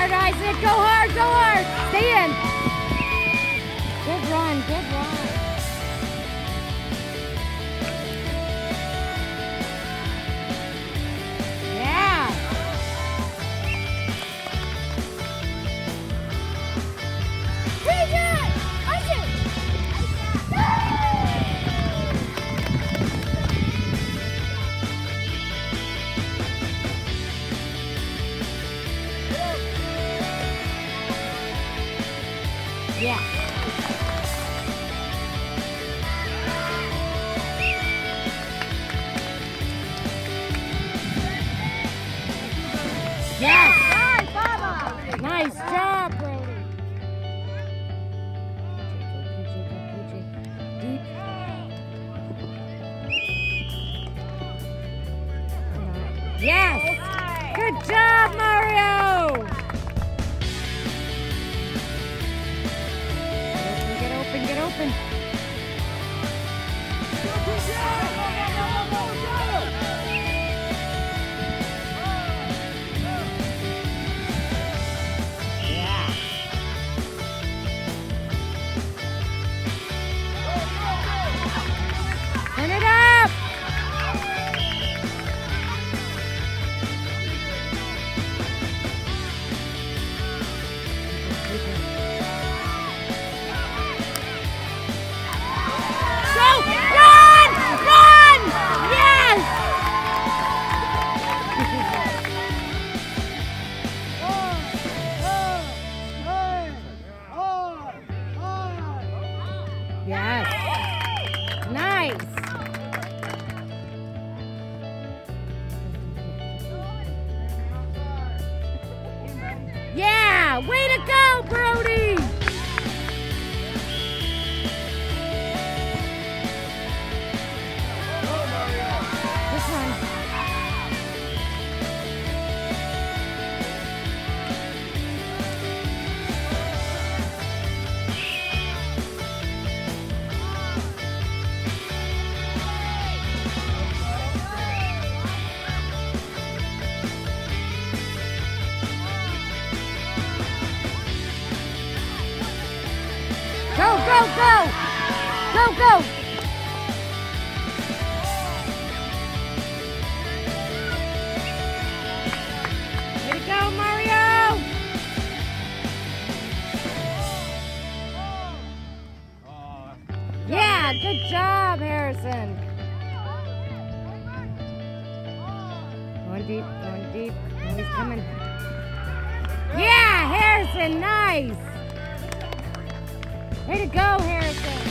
hard, Isaac. Go hard, go hard. Stay in. Good run, good run. Yeah. Yes. Nice job, Brody. Deep. Yes. Good job, Mario. Open, Yes. Nice. Yeah, way to go, Brody. Go, go! Go! Way to go, Mario! Yeah, good job, Harrison. Going deep, going deep. Oh, he's coming. Yeah, Harrison, nice. Way to go, Harrison.